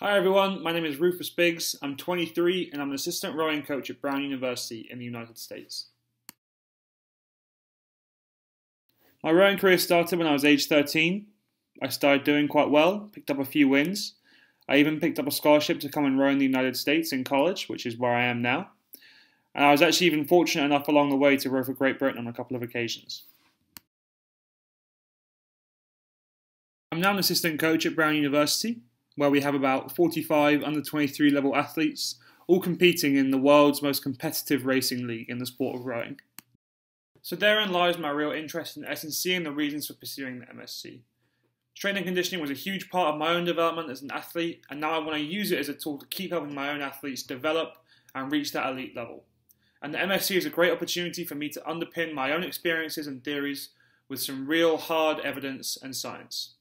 Hi everyone, my name is Rufus Biggs. I'm 23 and I'm an assistant rowing coach at Brown University in the United States. My rowing career started when I was age 13. I started doing quite well, picked up a few wins. I even picked up a scholarship to come and row in the United States in college, which is where I am now. And I was actually even fortunate enough along the way to row for Great Britain on a couple of occasions. I'm now an assistant coach at Brown University where we have about 45 under 23 level athletes, all competing in the world's most competitive racing league in the sport of rowing. So therein lies my real interest in S&C and the reasons for pursuing the MSc. Strength and conditioning was a huge part of my own development as an athlete, and now I want to use it as a tool to keep helping my own athletes develop and reach that elite level. And the MSc is a great opportunity for me to underpin my own experiences and theories with some real hard evidence and science.